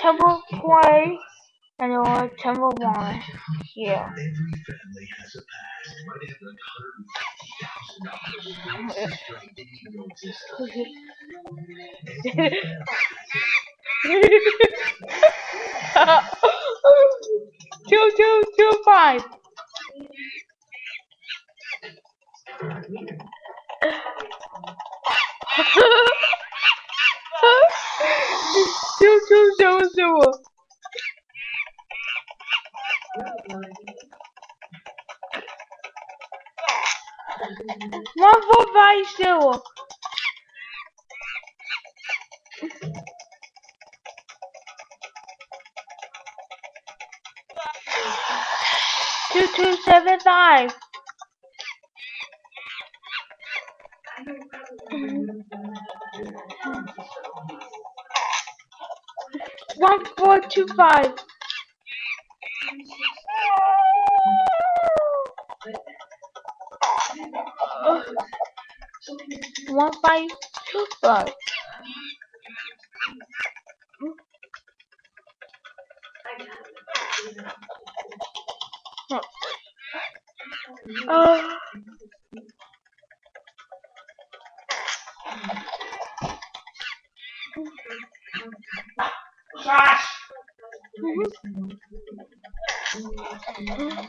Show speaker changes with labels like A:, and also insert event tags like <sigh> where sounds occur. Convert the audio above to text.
A: Temple Play and or Temple One. Yeah.
B: Every family has a past. Might have like $150,000 during <laughs> your <laughs> existence. Every family
A: two two two five. Two zero zero. One four five zero. Two two seven five. One four two five. One five two five. Oh.
C: Flash.
A: Uhum.